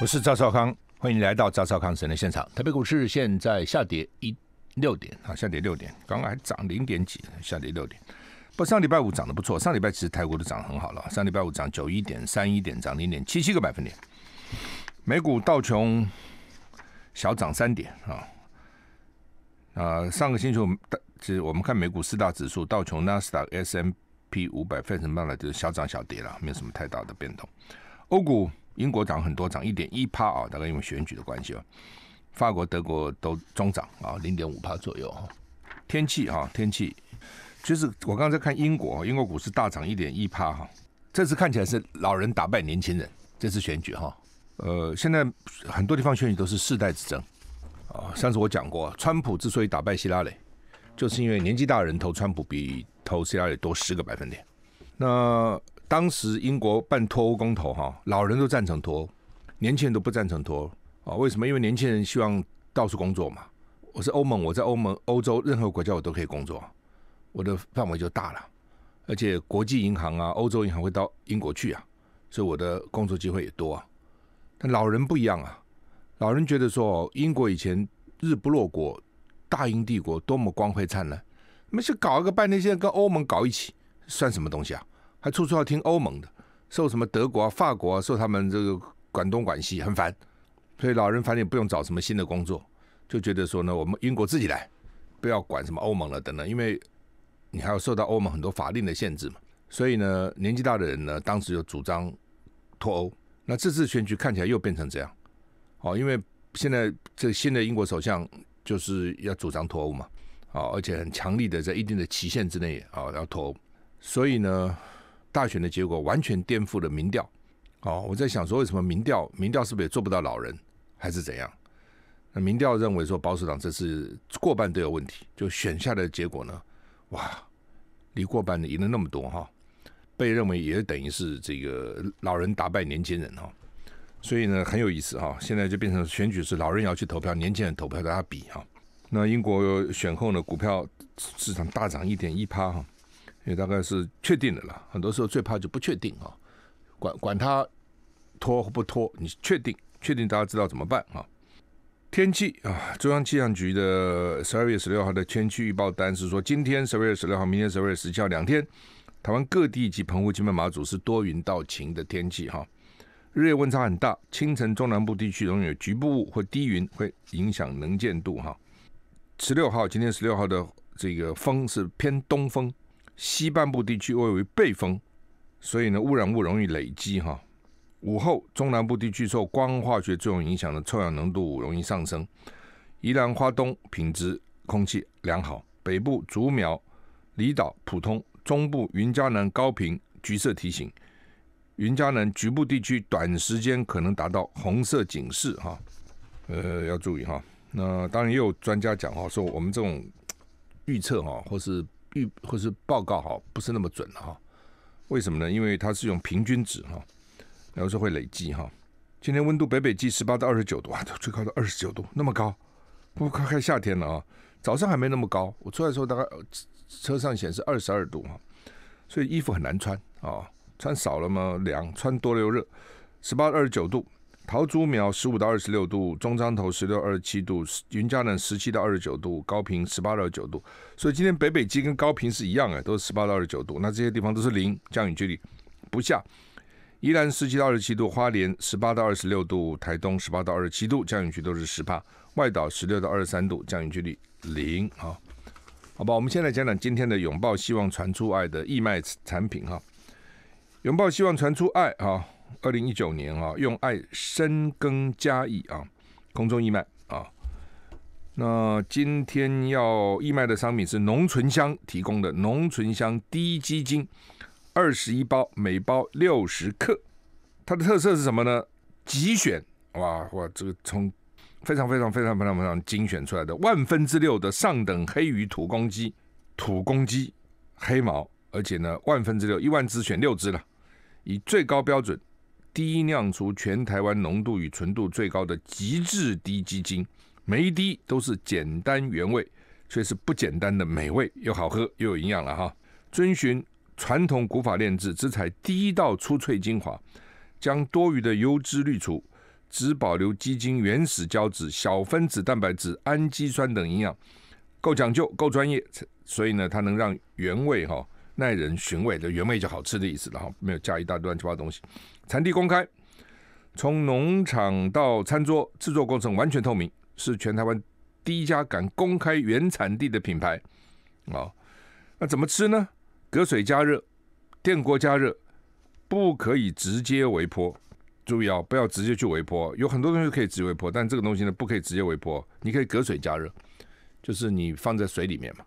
我是赵少康，欢迎来到赵少康神的现场。台北股市现在下跌一六点啊，下跌六点，刚刚还涨零点几，下跌六点。不，上礼拜五涨得不错，上礼拜其实台股都涨得很好了，上礼拜五涨九一点三一点，涨零点七七个百分点。美股道琼小涨三点啊，啊，上个星期我们其实我们看美股四大指数，道琼、纳斯达克、S M P 五百、费城半了就是小涨小跌了，没有什么太大的变动。欧股。英国涨很多，涨一点一趴啊，大概因为选举的关系啊。法国、德国都中涨啊，零点五趴左右哈。天气哈，天气就是我刚刚在看英国，英国股市大涨一点一趴哈。这次看起来是老人打败年轻人，这次选举哈。呃，现在很多地方选举都是世代之争啊。上次我讲过，川普之所以打败希拉里，就是因为年纪大的人投川普比投希拉里多十个百分点。那当时英国办脱欧公投，哈，老人都赞成脱，年轻人都不赞成脱啊？为什么？因为年轻人希望到处工作嘛。我是欧盟，我在欧盟、欧洲任何国家我都可以工作，我的范围就大了，而且国际银行啊、欧洲银行会到英国去啊，所以我的工作机会也多啊。但老人不一样啊，老人觉得说，英国以前日不落国，大英帝国多么光辉灿烂，那么去搞一个半天，现在跟欧盟搞一起，算什么东西啊？还处处要听欧盟的，受什么德国啊、法国啊，受他们这个管东管西，很烦。所以老人反正也不用找什么新的工作，就觉得说呢，我们英国自己来，不要管什么欧盟了等等，因为你还要受到欧盟很多法令的限制嘛。所以呢，年纪大的人呢，当时就主张脱欧。那这次选举看起来又变成这样，哦，因为现在这新的英国首相就是要主张脱欧嘛，啊，而且很强力的在一定的期限之内啊要脱欧，所以呢。大选的结果完全颠覆了民调，哦，我在想说，为什么民调民调是不是也做不到老人，还是怎样？那民调认为说保守党这次过半都有问题，就选下的结果呢，哇，离过半赢了那么多哈，被认为也等于是这个老人打败年轻人哈，所以呢很有意思哈，现在就变成选举是老人要去投票，年轻人投票大家比哈。那英国选后呢，股票市场大涨一点一趴哈。也大概是确定的了，很多时候最怕就不确定啊，管管他拖或不拖，你确定确定大家知道怎么办啊？天气啊，中央气象局的十二月十六号的天气预报单是说，今天十二月十六号，明天十二月十七号两天，台湾各地及澎湖、金门、马祖是多云到晴的天气哈，日夜温差很大，清晨中南部地区容易有局部雾或低云，会影响能见度哈。十六号，今天十六号的这个风是偏东风。西半部地区位为背风，所以呢污染物容易累积哈。午后中南部地区受光化学作用影响的臭氧浓度容易上升。宜兰花东品质空气良好，北部竹苗离岛普通，中部云嘉南高频橘色提醒，云嘉南局部地区短时间可能达到红色警示哈。呃，要注意哈。那当然也有专家讲哈，说我们这种预测哈，或是预或是报告哈，不是那么准哈。为什么呢？因为它是用平均值哈，有时候会累积哈。今天温度北北极十八到二十九度啊，最高到二十九度，那么高，不快开夏天了啊。早上还没那么高，我出来的时候大概车上显示二十二度哈，所以衣服很难穿啊，穿少了嘛凉，穿多了又热。十八到二十九度。桃竹苗十五到二十六度，中彰头十六二十七度，云嘉南十七到二十九度，高平十八到九度。所以今天北北基跟高平是一样的，都是十八到二十九度。那这些地方都是零降雨几率不下。宜兰十七到二十七度，花莲十八到二十六度，台东十八到二十七度，降雨区都是十帕。外岛十六到二十三度，降雨几率零啊。好吧，我们先来讲讲今天的拥抱希望传出爱的义卖产品哈。拥抱希望传出爱哈。二零一九年啊，用爱深耕嘉义啊，空中义卖啊。那今天要义卖的商品是浓醇香提供的浓醇香低基金，二十一包，每包六十克。它的特色是什么呢？极选哇哇，这个从非常非常非常非常非常精选出来的万分之六的上等黑鱼土公鸡，土公鸡黑毛，而且呢万分之六一万只选六只了，以最高标准。低酿出全台湾浓度与纯度最高的极致低基精，每一滴都是简单原味，却是不简单的美味，又好喝又有营养了哈。遵循传统古法炼制，只采第一道出萃精华，将多余的油脂滤除，只保留鸡精原始胶质、小分子蛋白质、氨基酸等营养，够讲究、够专业，所以呢，它能让原味哈耐人寻味的原味就好吃的意思，然后没有加一大堆乱七八糟东西。产地公开，从农场到餐桌，制作过程完全透明，是全台湾第一家敢公开原产地的品牌啊。那怎么吃呢？隔水加热，电锅加热。不可以直接微波，注意啊，不要直接去微波。有很多东西可以直接微波，但这个东西呢，不可以直接微波。你可以隔水加热，就是你放在水里面嘛，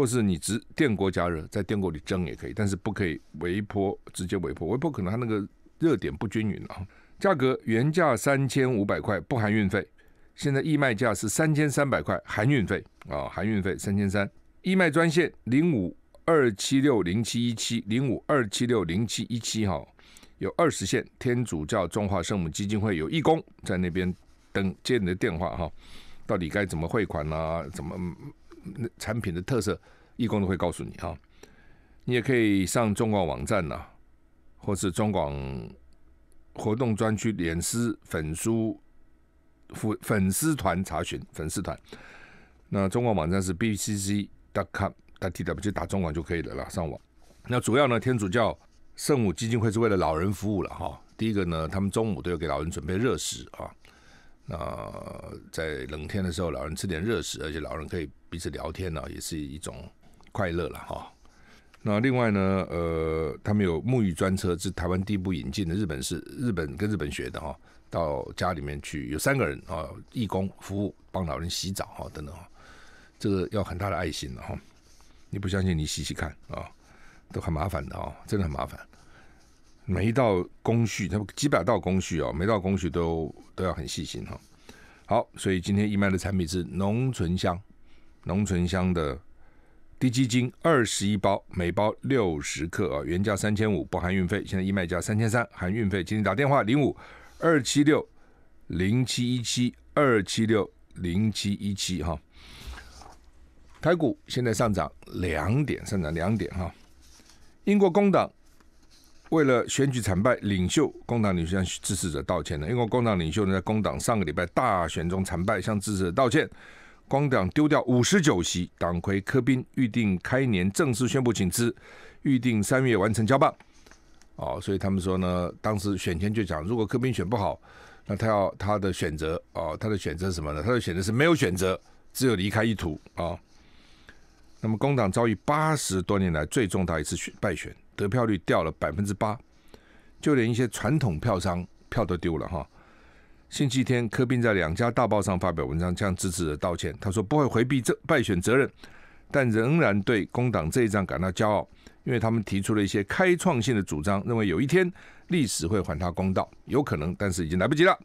或是你直电锅加热，在电锅里蒸也可以，但是不可以微波，直接微波。微波可能它那个热点不均匀啊。价格原价三千五百块，不含运费，现在义卖价是三千三百块，含运费啊，含运费三千三。义卖专线零五。二七六零七一七零五二七六零七一七哈，有二十线天主教中华圣母基金会有义工在那边等接你的电话哈，到底该怎么汇款呢？怎么那产品的特色，义工都会告诉你啊。你也可以上中广网站呐，或是中广活动专区脸丝粉书粉粉丝团查询粉丝团。那中广网站是 bcc.com。打 T W 就打中广就可以了啦，上网。那主要呢，天主教圣母基金会是为了老人服务了哈。第一个呢，他们中午都有给老人准备热食啊。那在冷天的时候，老人吃点热食，而且老人可以彼此聊天呢，也是一种快乐了哈。那另外呢，呃，他们有沐浴专车，是台湾第一部引进的日本是日本跟日本学的哈，到家里面去，有三个人啊，义工服务帮老人洗澡哈等等哈，这个要很大的爱心的哈。你不相信？你洗洗看啊，都很麻烦的啊，真的很麻烦。每一道工序，它几百道工序哦，每道工序都都要很细心哈。好，所以今天义卖的产品是浓醇香，浓醇香的低基精二十一包，每包六十克啊，原价三千五不含运费，现在义卖价三千三含运费。今天打电话零五二七六零七一七二七六零七一七哈。台股现在上涨两点，上涨两点哈。英国工党为了选举惨败，领袖工党领袖向支持者道歉了。因为工党领袖呢，在工党上个礼拜大选中惨败，向支持者道歉。工党丢掉五十九席，党魁科宾预定开年正式宣布请辞，预定三月完成交棒。哦，所以他们说呢，当时选前就讲，如果科宾选不好，那他要他的选择哦，他的选择是什么呢？他的选择是没有选择，只有离开一途啊。那么工党遭遇八十多年来最重大一次选败选，得票率掉了百分之八，就连一些传统票商票都丢了哈。星期天，柯宾在两家大报上发表文章，向支持者道歉。他说不会回避这败选责任，但仍然对工党这一仗感到骄傲，因为他们提出了一些开创性的主张，认为有一天历史会还他公道，有可能，但是已经来不及了。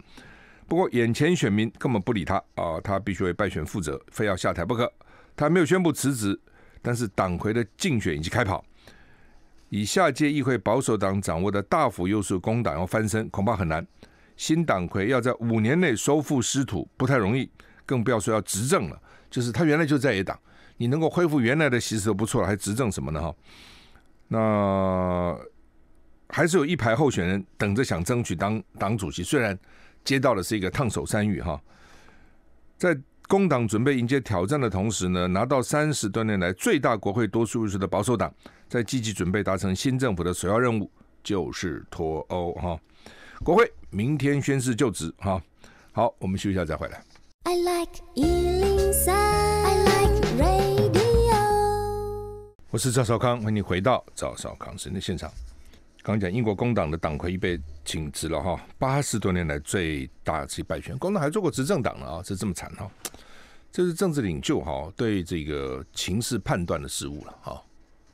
不过眼前选民根本不理他啊，他必须为败选负责，非要下台不可。他没有宣布辞职，但是党魁的竞选已经开跑。以下届议会保守党掌握的大幅优势，工党要翻身恐怕很难。新党魁要在五年内收复失土不太容易，更不要说要执政了。就是他原来就在野党，你能够恢复原来的席次都不错了，还执政什么呢？哈，那还是有一排候选人等着想争取当党主席，虽然接到的是一个烫手山芋哈，在。工党准备迎接挑战的同时呢，拿到三十多年来最大国会多数优势的保守党，在积极准备达成新政府的首要任务，就是脱欧哈。国会明天宣誓就职哈。好，我们休息一下再回来。I like 103，I like radio。我是赵少康，欢迎你回到赵少康神的现场。刚讲英国工党的党魁被请辞了哈，八十多年来最大次败选，工党还做过执政党了啊，这这么惨哈，这是政治领袖哈对这个情势判断的失误了哈。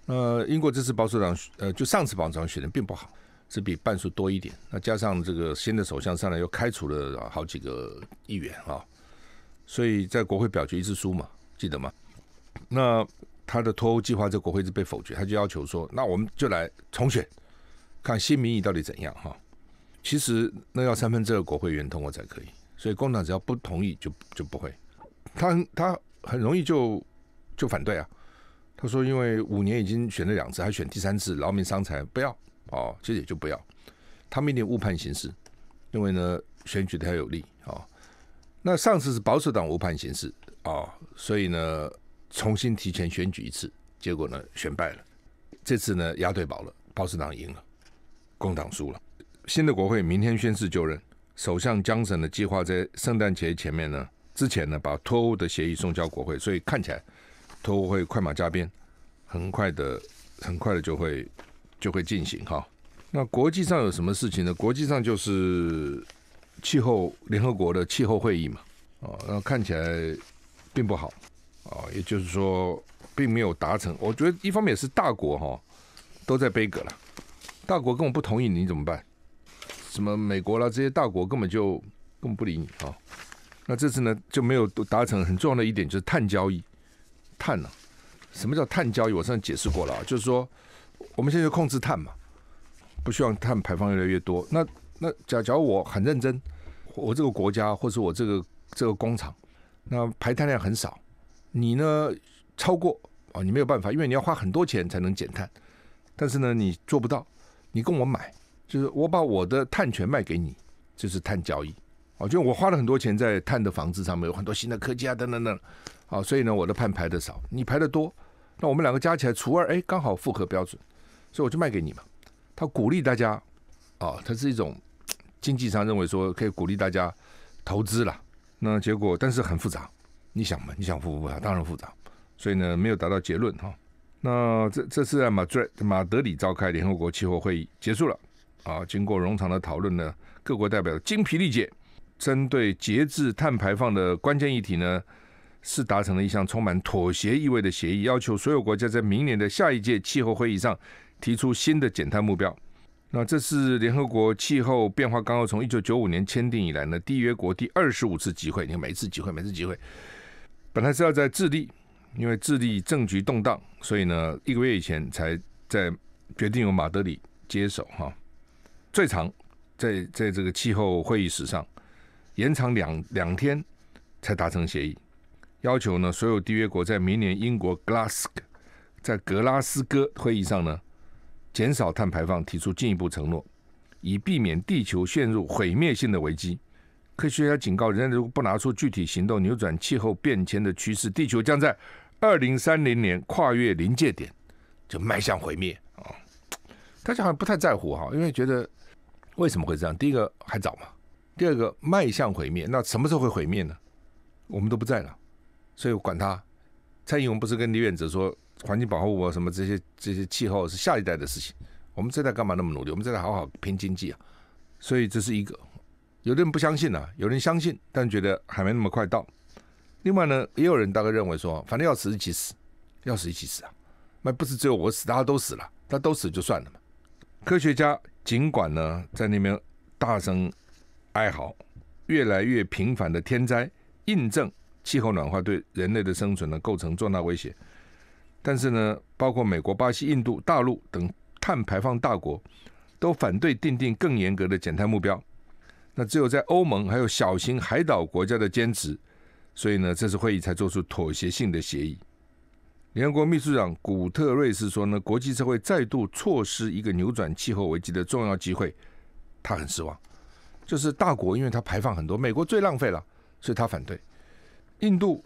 呃，英国这次保守党呃，就上次保守党选的并不好，是比半数多一点，那加上这个新的首相上来又开除了好几个议员哈，所以在国会表决一次输嘛，记得吗？那他的脱欧计划在国会是被否决，他就要求说，那我们就来重选。看新民意到底怎样哈？其实那要三分之二国会议员通过才可以，所以工党只要不同意就就不会。他很他很容易就就反对啊。他说因为五年已经选了两次，还选第三次，劳民伤财，不要哦。其实也就不要。他们一定误判形势认为呢选举太有利啊。那上次是保守党误判形势啊，所以呢重新提前选举一次，结果呢选败了。这次呢押对宝了，保守党赢了，工党输了。新的国会明天宣誓就任，首相江省的计划在圣诞节前面呢，之前呢把脱欧的协议送交国会，所以看起来脱欧会快马加鞭，很快的，很快的就会就会进行哈。那国际上有什么事情呢？国际上就是气候联合国的气候会议嘛，哦，那看起来并不好啊，也就是说并没有达成。我觉得一方面也是大国哈都在背锅了，大国跟我不同意，你怎么办？什么美国啦，这些大国根本就根本不理你啊！那这次呢就没有达成很重要的一点，就是碳交易。碳呢？什么叫碳交易？我上次解释过了，就是说我们现在控制碳嘛，不希望碳排放越来越多。那那假假如我很认真，我这个国家或者我这个这个工厂，那排碳量很少，你呢超过啊，你没有办法，因为你要花很多钱才能减碳，但是呢你做不到，你跟我买。就是我把我的碳权卖给你，就是碳交易，哦，就我花了很多钱在碳的房子上面，有很多新的科技啊，等等等，好，所以呢，我的碳排的少，你排的多，那我们两个加起来除二，哎，刚好符合标准，所以我就卖给你嘛。他鼓励大家，哦，它是一种经济上认为说可以鼓励大家投资了，那结果但是很复杂，你想嘛，你想复不复杂？当然复杂，所以呢，没有达到结论哈。那这这次在马德马德里召开联合国气候会议结束了。啊，经过冗长的讨论呢，各国代表精疲力竭，针对节制碳排放的关键议题呢，是达成了一项充满妥协意味的协议，要求所有国家在明年的下一届气候会议上提出新的减碳目标。那这是联合国气候变化纲要从一九九五年签订以来呢，缔约国第二十五次集会。你看，每次集会，每次集会，本来是要在智利，因为智利政局动荡，所以呢，一个月以前才在决定由马德里接手哈。最长在在这个气候会议史上延长两两天才达成协议，要求呢所有缔约国在明年英国格拉斯在格拉斯哥会议上呢减少碳排放，提出进一步承诺，以避免地球陷入毁灭性的危机。科学家警告，人类如果不拿出具体行动扭转气候变迁的趋势，地球将在二零三零年跨越临界点，就迈向毁灭啊！大家好像不太在乎哈，因为觉得。为什么会这样？第一个还早嘛，第二个迈向毁灭，那什么时候会毁灭呢？我们都不在了，所以我管他。蔡英文不是跟李远哲说，环境保护啊什么这些这些气候是下一代的事情，我们这代干嘛那么努力？我们这代好好拼经济啊！所以这是一个，有的人不相信啊，有人相信，但觉得还没那么快到。另外呢，也有人大概认为说，反正要死一起死，要死一起死啊，那不是只有我死，大家都死了，他都死就算了嘛。科学家。尽管呢，在那边大声哀嚎，越来越频繁的天灾印证气候暖化对人类的生存呢构成重大威胁。但是呢，包括美国、巴西、印度、大陆等碳排放大国都反对订定更严格的减碳目标。那只有在欧盟还有小型海岛国家的坚持，所以呢，这次会议才做出妥协性的协议。联合国秘书长古特瑞斯说呢，国际社会再度错失一个扭转气候危机的重要机会，他很失望。就是大国，因为它排放很多，美国最浪费了，所以他反对。印度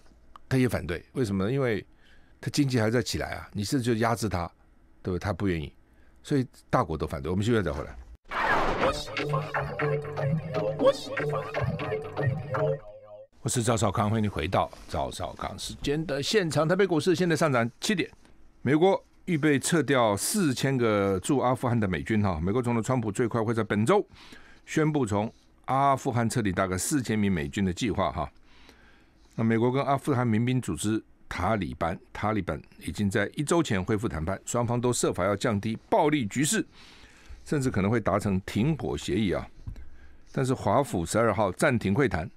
他也反对，为什么呢？因为他经济还在起来啊，你是就压制他，对不对？他不愿意，所以大国都反对。我们休息再回来。我是赵少康，欢迎你回到赵少康时间的现场。台北股市现在上涨七点。美国预备撤掉四千个驻阿富汗的美军哈。美国总统川普最快会在本周宣布从阿富汗撤离大概四千名美军的计划哈。那美国跟阿富汗民兵组织塔利班塔利班已经在一周前恢复谈判，双方都设法要降低暴力局势，甚至可能会达成停火协议啊。但是华府十二号暂停会谈。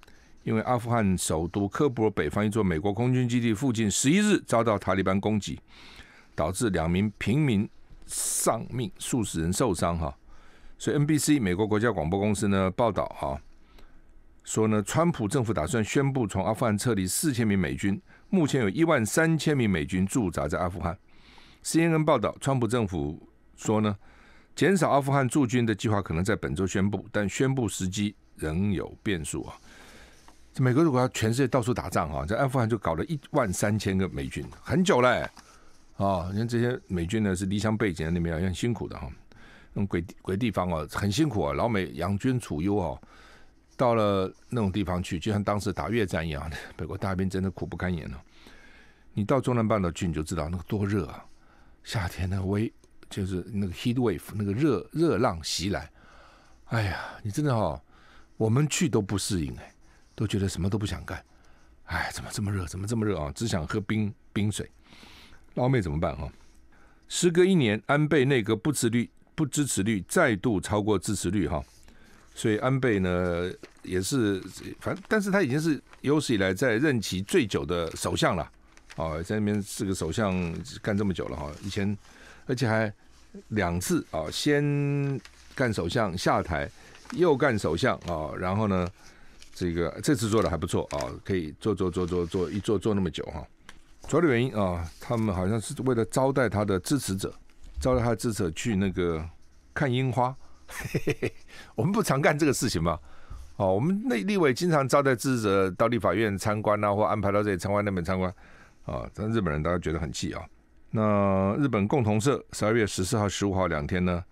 因为阿富汗首都喀布尔北方一座美国空军基地附近十一日遭到塔利班攻击，导致两名平民丧命，数十人受伤。哈，所以 NBC 美国国家广播公司呢报道哈，说呢，川普政府打算宣布从阿富汗撤离四千名美军，目前有一万三千名美军驻扎在阿富汗。CNN 报道，川普政府说呢，减少阿富汗驻军的计划可能在本周宣布，但宣布时机仍有变数啊。美国如果要全世界到处打仗哈，在阿富汗就搞了一万三千个美军，很久嘞啊！你看这些美军呢是离乡背景在那边很辛苦的哈，鬼鬼地方哦，很辛苦啊。老美养尊处优哦，到了那种地方去，就像当时打越战一样的，美国大兵真的苦不堪言了。你到中南半岛去，你就知道那个多热啊！夏天那微就是那个 heat wave 那个热热浪袭来，哎呀，你真的哈，我们去都不适应哎。都觉得什么都不想干，哎，怎么这么热？怎么这么热啊？只想喝冰冰水。老美怎么办啊？时隔一年，安倍内阁不自律不支持率再度超过支持率哈，所以安倍呢也是反正，但是他已经是有史以来在任期最久的首相了啊，在那边是个首相干这么久了哈，以前而且还两次啊，先干首相下台，又干首相啊，然后呢？这个这次做的还不错啊，可以做做做做做一做做那么久哈。主要的原因啊，他们好像是为了招待他的支持者，招待他的支持去那个看樱花。我们不常干这个事情嘛？哦，我们内立委经常招待支持者到立法院参观啊，或安排到这里参观那边参观啊。但日本人大家觉得很气啊。那日本共同社十二月十四号、十五号两天呢，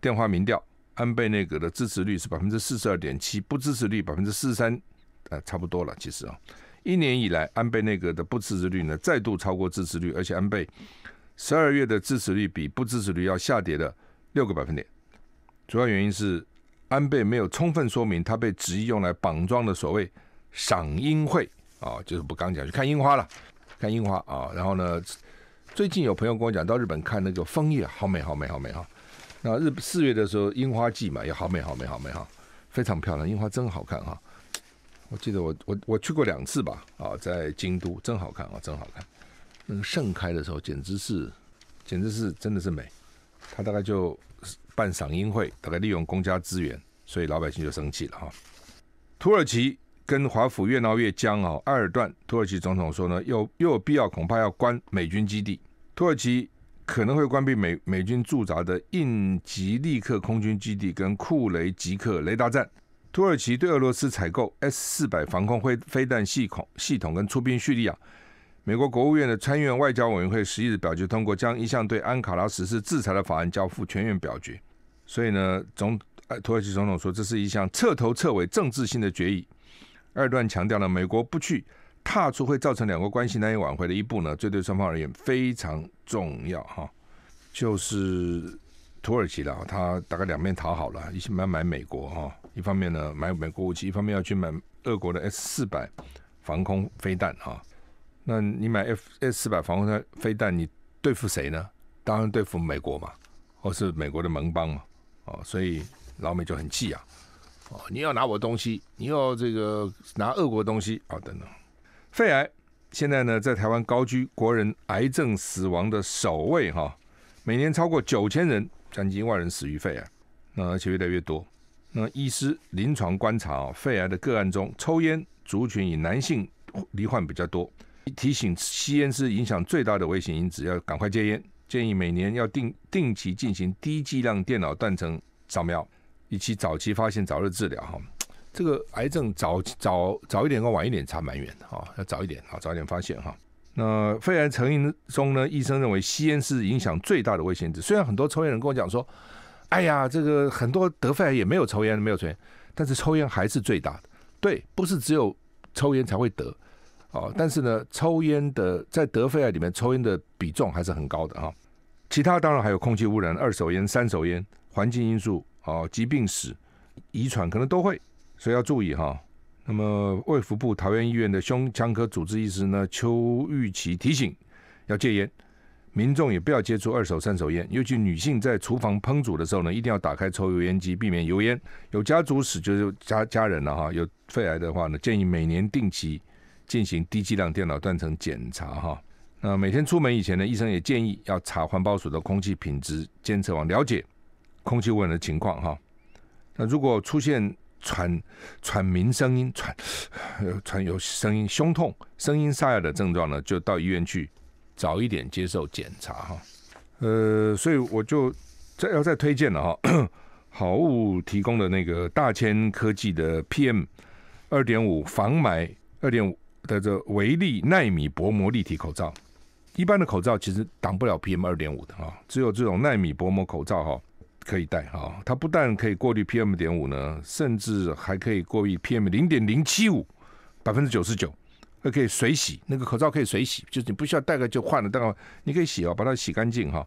电话民调。安倍内阁的支持率是百分之四十二点七，不支持率百分之四十三，呃，差不多了。其实啊，一年以来，安倍内阁的不支持率呢再度超过支持率，而且安倍十二月的支持率比不支持率要下跌了六个百分点。主要原因是安倍没有充分说明他被执意用来绑桩的所谓赏樱会啊，就是不刚讲去看樱花了，看樱花啊。然后呢，最近有朋友跟我讲到日本看那个枫叶，好美，好美，好美哈。那日四月的时候，樱花季嘛，也好美，好美，好美哈，非常漂亮，樱花真好看哈。我记得我我我去过两次吧，啊，在京都真好看啊，真好看。那个盛开的时候，简直是，简直是真的是美。他大概就办赏樱会，大概利用公家资源，所以老百姓就生气了哈。土耳其跟华府越闹越僵啊，埃尔段土耳其总统说呢，又又有必要，恐怕要关美军基地。土耳其。可能会关闭美美军驻扎的印吉利克空军基地跟库雷吉克雷达站。土耳其对俄罗斯采购 S 四百防空飞飞弹系统系统跟出兵叙利亚。美国国务院的参议院外交委员会十一日表决通过，将一项对安卡拉实施制裁的法案交付全院表决。所以呢，总土耳其总统说，这是一项彻头彻尾政治性的决议。二段强调了，美国不去。踏出会造成两国关系难以挽回的一步呢，这对双方而言非常重要哈。就是土耳其了，他大概两面讨好了，一起买买美国哈，一方面呢买美国武器，一方面要去买俄国的 S 四百防空飞弹哈。那你买 F S 四百防空弹飞弹，你对付谁呢？当然对付美国嘛，或是美国的盟邦嘛。哦，所以老美就很气啊。哦，你要拿我东西，你要这个拿俄国东西啊，等等。肺癌现在呢，在台湾高居国人癌症死亡的首位哈，每年超过九千人，将近万人死于肺癌，那而且越来越多。那医师临床观察啊，肺癌的个案中，抽烟族群以男性罹患比较多。提醒吸烟是影响最大的危险因子，要赶快戒烟。建议每年要定定期进行低剂量电脑断层扫描，以及早期发现、早日治疗哈。这个癌症早早早一点跟晚一点差蛮远的哈，要早一点啊，早一点发现哈。那肺癌成因中呢，医生认为吸烟是影响最大的危险因子。虽然很多抽烟人跟我讲说，哎呀，这个很多得肺癌也没有抽烟，没有抽烟，但是抽烟还是最大的。对，不是只有抽烟才会得哦，但是呢，抽烟的在得肺癌里面，抽烟的比重还是很高的哈。其他当然还有空气污染、二手烟、三手烟、环境因素哦，疾病史、遗传可能都会。所以要注意哈。那么，卫福部桃园医院的胸腔科主治医师呢，邱玉琪提醒，要戒烟，民众也不要接触二手、三手烟，尤其女性在厨房烹煮的时候呢，一定要打开抽油烟机，避免油烟。有家族史就是家家人了哈，有肺癌的话呢，建议每年定期进行低剂量电脑断层检查哈。那每天出门以前呢，医生也建议要查环保署的空气品质监测网，了解空气污染的情况哈。那如果出现喘喘鸣声音，喘喘有声音，胸痛，声音沙哑的症状呢，就到医院去早一点接受检查哈。呃，所以我就再要再推荐了哈，好物提供的那个大千科技的 PM 二点五防霾二点五的这维利纳米薄膜立体口罩。一般的口罩其实挡不了 PM 二点五的哈，只有这种纳米薄膜口罩哈可以戴哈。它不但可以过滤 PM 点五呢，甚至还可以过滤 PM 零点零七五百分之九十九，还可以水洗。那个口罩可以水洗，就是你不需要戴个就换了，戴个你可以洗哦，把它洗干净哈。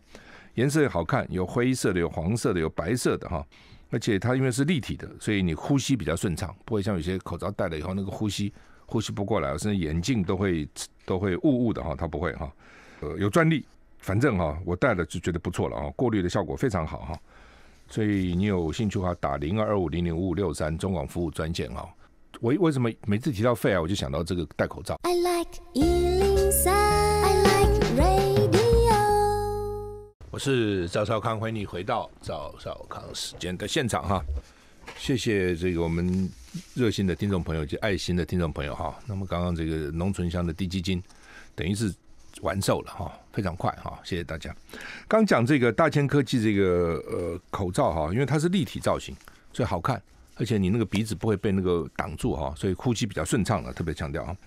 颜色也好看，有灰色的，有黄色的，有白色的哈。而且它因为是立体的，所以你呼吸比较顺畅，不会像有些口罩戴了以后那个呼吸呼吸不过来，甚至眼镜都会都会雾雾的哈。它不会哈。呃，有专利，反正哈，我戴了就觉得不错了啊，过滤的效果非常好哈，所以你有兴趣的话，打零二二五零零五五六三中广服务专线哈。我为什么每次提到肺癌，我就想到这个戴口罩。I like 103, like radio. 我是赵少康，欢迎你回到赵少康时间的现场哈。谢谢这个我们热心的听众朋友及爱心的听众朋友哈。那么刚刚这个农村乡的低基金，等于是。完售了哈，非常快哈，谢谢大家。刚讲这个大千科技这个呃口罩哈，因为它是立体造型，所以好看，而且你那个鼻子不会被那个挡住哈，所以呼吸比较顺畅的，特别强调哈。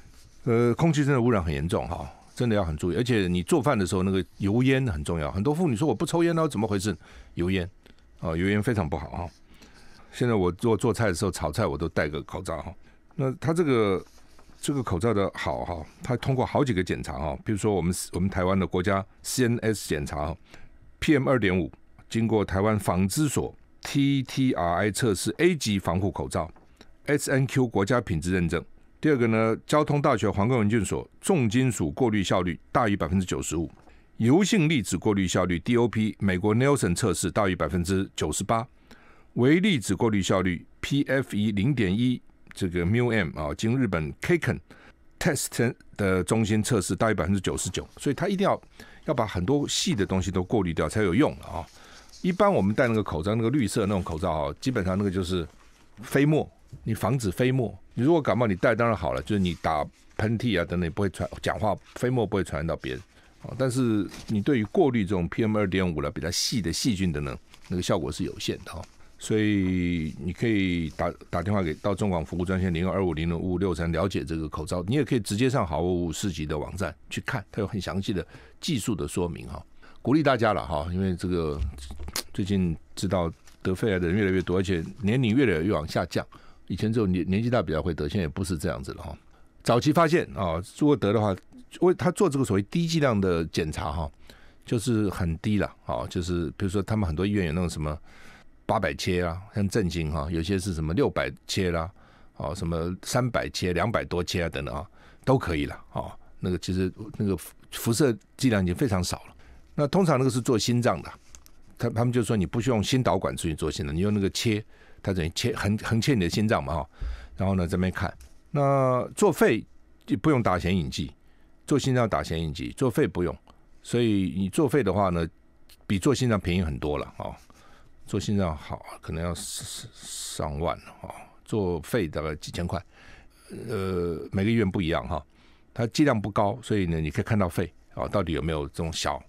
呃，空气真的污染很严重哈，真的要很注意，而且你做饭的时候那个油烟很重要。很多妇女说我不抽烟呢，怎么回事？油烟啊，油烟非常不好哈。现在我做做菜的时候炒菜我都戴个口罩哈。那它这个。这个口罩的好哈，它通过好几个检查哈，比如说我们我们台湾的国家 CNS 检查，PM 二点五经过台湾纺织所 TTRI 测试 A 级防护口罩，SNQ 国家品质认证。第二个呢，交通大学环境文件所重金属过滤效率大于百分之九十五，油性粒子过滤效率 DOP 美国 Nelson 测试大于百分之九十八，微粒子过滤效率 PFE 零点一。这个 MUM 啊，经日本 k k e n Test 的中心测试大于百分之九十九，所以它一定要要把很多细的东西都过滤掉才有用啊。一般我们戴那个口罩，那个绿色那种口罩啊，基本上那个就是飞沫，你防止飞沫。你如果感冒，你戴当然好了，就是你打喷嚏啊等等不会传，讲话飞沫不会传染到别人啊。但是你对于过滤这种 PM 二点五了比较细的细菌的呢，那个效果是有限的哈。所以你可以打打电话给到中广服务专线零二五零零五五六三了解这个口罩，你也可以直接上好物市集的网站去看，它有很详细的技术的说明哈。鼓励大家了哈，因为这个最近知道得肺癌的人越来越多，而且年龄越来越往下降。以前只有年年纪大比较会得，现在也不是这样子了哈。早期发现啊，如果得的话，为他做这个所谓低剂量的检查哈，就是很低了啊，就是比如说他们很多医院有那种什么。八百切啊，像正经哈，有些是什么六百切啦，哦，什么三百切、两百多切啊等等啊，都可以了哦。那个其实那个辐射剂量已经非常少了。那通常那个是做心脏的，他他们就说你不需要用心导管出去做心脏，你用那个切，它等于切横横切你的心脏嘛哈。然后呢这边看，那做肺就不用打显影剂，做心脏打显影剂，做肺不用。所以你做肺的话呢，比做心脏便宜很多了哦。做心脏好，可能要上上万哈。做肺大概几千块，呃，每个医院不一样哈。它剂量不高，所以呢，你可以看到肺啊，到底有没有这种小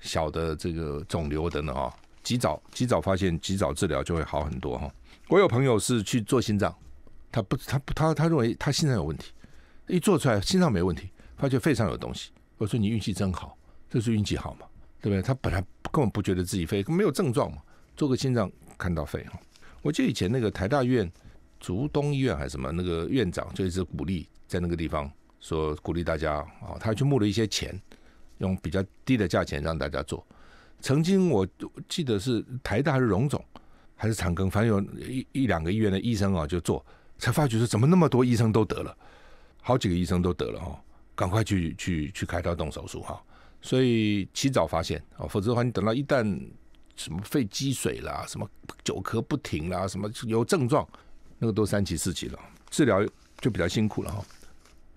小的这个肿瘤等等啊。及早及早发现，及早治疗就会好很多哈。我有朋友是去做心脏，他不他不他他认为他心脏有问题，一做出来心脏没问题，发觉肺上有东西。我说你运气真好，这是运气好嘛，对不对？他本来根本不觉得自己肺没有症状嘛。做个心脏看到肺哈，我记得以前那个台大院、竹东医院还是什么，那个院长就一直鼓励在那个地方说鼓励大家啊，他去募了一些钱，用比较低的价钱让大家做。曾经我记得是台大还是荣总还是长庚，反正有一一两个医院的医生啊就做，才发觉说怎么那么多医生都得了，好几个医生都得了哈，赶快去去去开刀动手术哈，所以及早发现啊，否则的话你等到一旦什么肺积水啦，什么久咳不停啦，什么有症状，那个都三期四期了，治疗就比较辛苦了哈。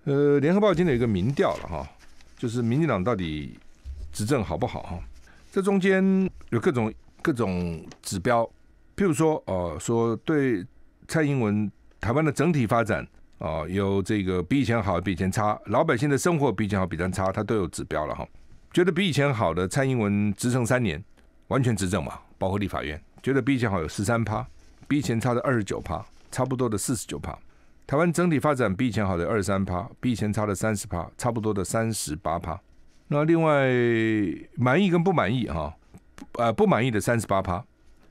呃，联合报今天有一个民调了哈，就是民进党到底执政好不好哈？这中间有各种各种指标，譬如说哦，说对蔡英文台湾的整体发展啊，有这个比以前好，比以前差，老百姓的生活比以前好，比以前差，他都有指标了哈。觉得比以前好的蔡英文执政三年。完全执政嘛，包括立法院，觉得比以前好有十三趴，比以前差的二十九趴，差不多的四十九趴。台湾整体发展比以前好的二十三趴，比以前差的三十趴，差不多的三十八趴。那另外满意跟不满意哈，呃不满意的三十八趴，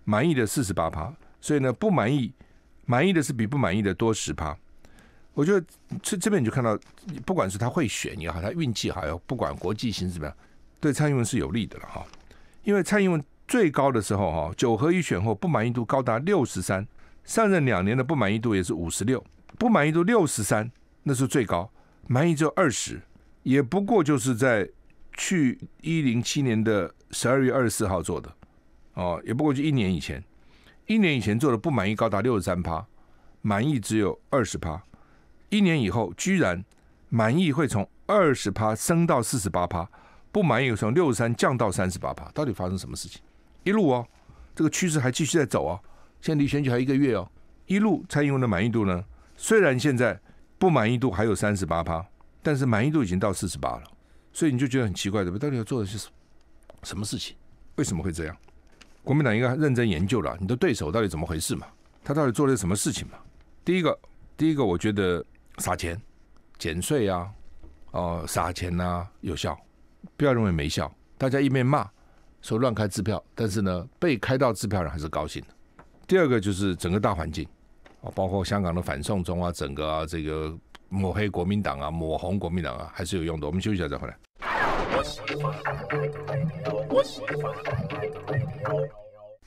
满意的四十八趴。所以呢，不满意满意的是比不满意的多十趴。我觉得这这边你就看到，不管是他会选也好，他运气好也好，不管国际形势怎么样，对蔡英文是有利的了哈。因为蔡英文最高的时候哈，九合一选后不满意度高达六十三，上任两年的不满意度也是五十六。不满意度六十三，那是最高，满意只有二十，也不过就是在去一零七年的十二月二十四号做的，哦，也不过就一年以前，一年以前做的不满意高达六十三趴，满意只有二十趴，一年以后居然满意会从二十趴升到四十八趴，不满意从六十三降到三十八趴，到底发生什么事情？一路哦，这个趋势还继续在走啊，现在离选举还一个月哦，一路蔡英文的满意度呢？虽然现在不满意度还有三十八趴，但是满意度已经到四十八了，所以你就觉得很奇怪，对不对？到底要做的是什么事情？为什么会这样？国民党应该认真研究了你的对手到底怎么回事嘛？他到底做了什么事情嘛？第一个，第一个，我觉得撒钱、减税啊，哦，撒钱呐有效，不要认为没效。大家一面骂说乱开支票，但是呢，被开到支票人还是高兴的。第二个就是整个大环境。啊，包括香港的反送中啊，整个啊这个抹黑国民党啊，抹红国民党啊，还是有用的。我们休息一下再回来。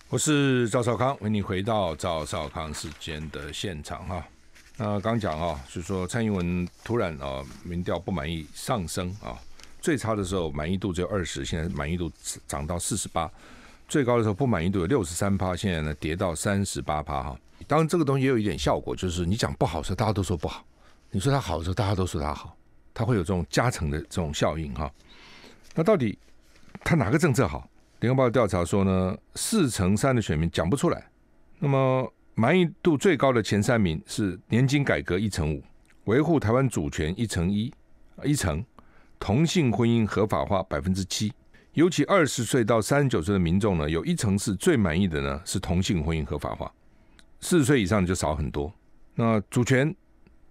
我是赵少康，为你回到赵少康时间的现场哈。那刚讲啊，是说蔡英文突然啊，民调不满意上升啊，最差的时候满意度只有二十，现在满意度涨到四十八，最高的时候不满意度有六十三趴，现在呢跌到三十八趴哈。当然，这个东西也有一点效果，就是你讲不好的时候，大家都说不好；你说它好的时候，大家都说它好。它会有这种加成的这种效应哈。那到底他哪个政策好？联合报调查说呢，四成三的选民讲不出来。那么满意度最高的前三名是年金改革一成五，维护台湾主权一成一一成，同性婚姻合法化百分之七。尤其二十岁到三十九岁的民众呢，有一成是最满意的呢，是同性婚姻合法化。四十岁以上就少很多，那主权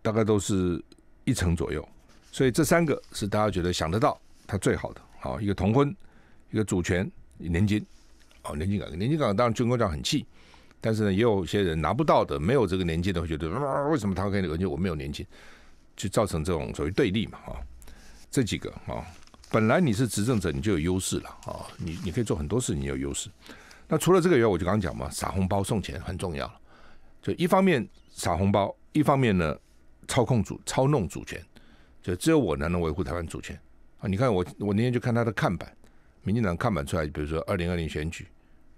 大概都是一成左右，所以这三个是大家觉得想得到它最好的。好，一个同婚，一个主权，年金。哦，年金改革，年金改革当然军工长很气，但是呢，也有些人拿不到的，没有这个年金的会觉得，为什么他可以，而且我没有年金，就造成这种所谓对立嘛。啊，这几个啊，本来你是执政者，你就有优势了啊，你你可以做很多事，你有优势。那除了这个以外，我就刚刚讲嘛，撒红包送钱很重要。就一方面撒红包，一方面呢操控主操弄主权，就只有我能能维护台湾主权啊！你看我我那天就看他的看板，民进党看板出来，比如说二零二零选举，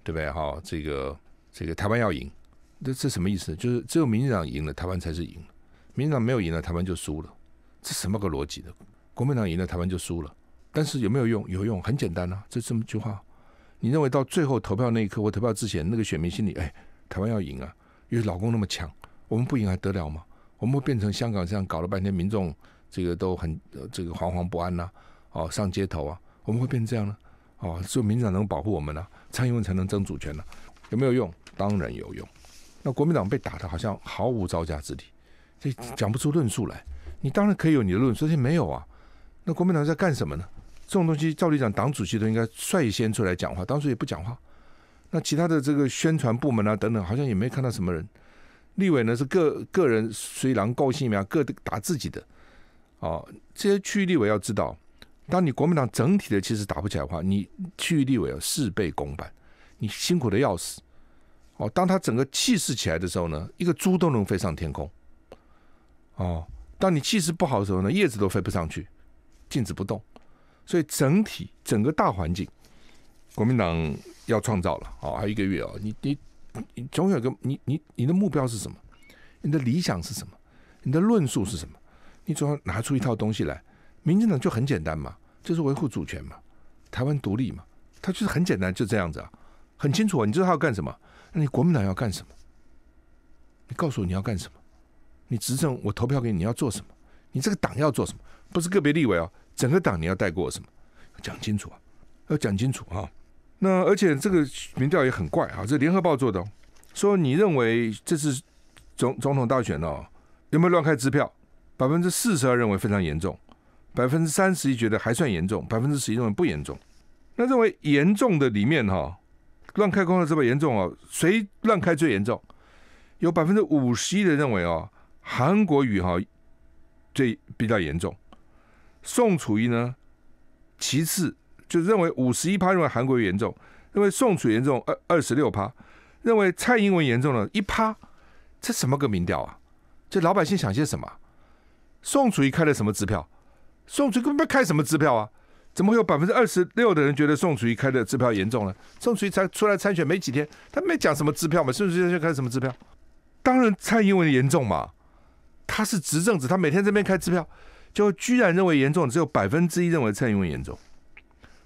对不对？哈，这个这个台湾要赢，这这什么意思？就是只有民进党赢了，台湾才是赢民进党没有赢了，台湾就输了，这什么个逻辑呢？国民党赢了，台湾就输了，但是有没有用？有用，很简单啊，这这么句话。你认为到最后投票那一刻或投票之前，那个选民心里，哎，台湾要赢啊？因为老公那么强，我们不赢还得了吗？我们会变成香港这样搞了半天，民众这个都很这个惶惶不安呐，哦，上街头啊，我们会变成这样呢？哦，只有民进党能保护我们呢，蔡英文才能争主权呢？有没有用？当然有用。那国民党被打的好像毫无招架之力，这讲不出论述来。你当然可以有你的论述，这没有啊。那国民党在干什么呢？这种东西，照理讲，党主席都应该率先出来讲话，当初也不讲话。那其他的这个宣传部门啊等等，好像也没看到什么人。立委呢是个个人随狼高兴嘛，各打自己的。哦，这些区域立委要知道，当你国民党整体的其实打不起来的话，你区域立委要事倍功半，你辛苦的要死。哦，当他整个气势起来的时候呢，一个猪都能飞上天空。哦，当你气势不好的时候呢，叶子都飞不上去，静止不动。所以整体整个大环境。国民党要创造了，哦，还有一个月哦，你你你总有个你你你的目标是什么？你的理想是什么？你的论述是什么？你总要拿出一套东西来。民进党就很简单嘛，就是维护主权嘛，台湾独立嘛，他就是很简单，就这样子啊，很清楚啊。你知道他要干什么？那你国民党要干什么？你告诉我你要干什么？你执政，我投票给你，你要做什么？你这个党要做什么？不是个别立委哦，整个党你要带过什么？讲清楚啊，要讲清楚啊。那而且这个民调也很怪啊，这联合报做的，说你认为这次总总统大选哦，有没有乱开支票？百分之四十二认为非常严重，百分之三十一觉得还算严重，百分之十一认为不严重。那认为严重的里面哈，乱开公的这么严重哦，谁乱开最严重？有百分之五十一的认为哦，韩国语哈最比较严重，宋楚瑜呢其次。就认为五十一趴认为韩国严重，认为宋楚严重二二十六趴，认为蔡英文严重了一趴，这什么个民调啊？这老百姓想些什么？宋楚瑜开了什么支票？宋楚根本开什么支票啊？怎么会有百分之二十六的人觉得宋楚瑜开的支票严重呢？宋楚瑜才出来参选没几天，他没讲什么支票嘛？宋楚瑜开什么支票？当然蔡英文严重嘛，他是执政者，他每天这边开支票，就居然认为严重，只有百分之一认为蔡英文严重。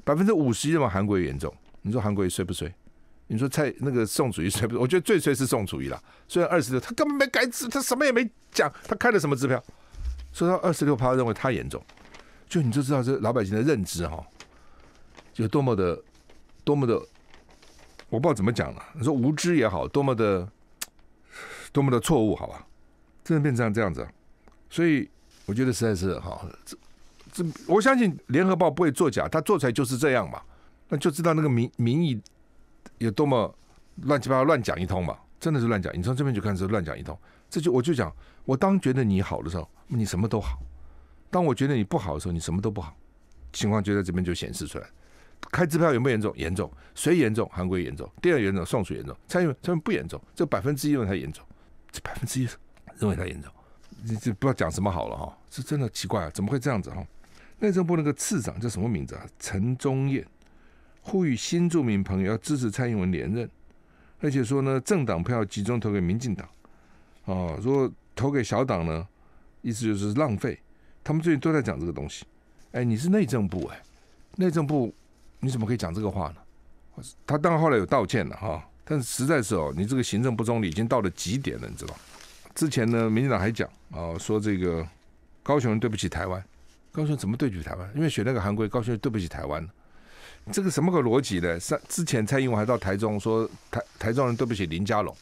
百分之五十认为韩国严重，你说韩国衰不衰？你说蔡那个宋楚瑜衰不？我觉得最衰是宋楚瑜了。虽然二十六，他根本没改支，他什么也没讲，他开了什么支票？说到二十六趴认为他严重，就你就知道这老百姓的认知哈，有多么的多么的，我不知道怎么讲了。你说无知也好，多么的多么的错误，好吧？真的变成这样子，所以我觉得实在是哈。这这我相信联合报不会作假，他做出来就是这样嘛，那就知道那个民民意有多么乱七八糟乱讲一通嘛，真的是乱讲。你从这边就看是乱讲一通，这就我就讲，我当觉得你好的时候，你什么都好；当我觉得你不好的时候，你什么都不好。情况就在这边就显示出来。开支票有没有严重？严重。谁严重？韩国严重。第二严重，宋楚严重。蔡英文蔡英文不严重，这百分之一认为他严重，这百分之一认为他严重，你这不知道讲什么好了哈，是真的奇怪啊，怎么会这样子哈？内政部那个次长叫什么名字啊？陈忠彦呼吁新住民朋友要支持蔡英文连任，而且说呢，政党票集中投给民进党，哦，如果投给小党呢，意思就是浪费。他们最近都在讲这个东西。哎，你是内政部哎，内政部你怎么可以讲这个话呢？他当然后来有道歉了哈，但是实在是哦，你这个行政不中立已经到了极点了，你知道？之前呢，民进党还讲啊，说这个高雄人对不起台湾。高雄怎么对不起台湾？因为选那个韩国，高雄对不起台湾这个什么个逻辑呢？上之前蔡英文还到台中说台台中人对不起林佳龙，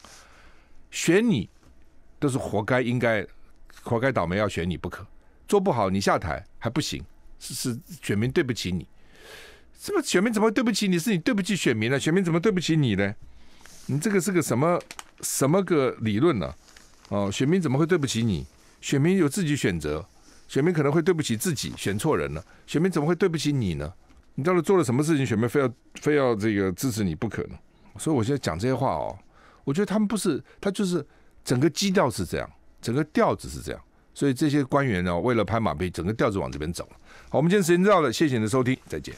选你都是活该，应该活该倒霉，要选你不可。做不好你下台还不行，是是选民对不起你。这么选民怎么对不起你？是你对不起选民了？选民怎么对不起你呢？你这个是个什么什么个理论呢？哦，选民怎么会对不起你？选民有自己选择。选民可能会对不起自己，选错人了。选民怎么会对不起你呢？你到底做了什么事情，选民非要非要这个支持你不可呢？所以我现在讲这些话哦，我觉得他们不是，他就是整个基调是这样，整个调子是这样。所以这些官员呢，为了拍马屁，整个调子往这边走。好，我们今天时间到了，谢谢你的收听，再见。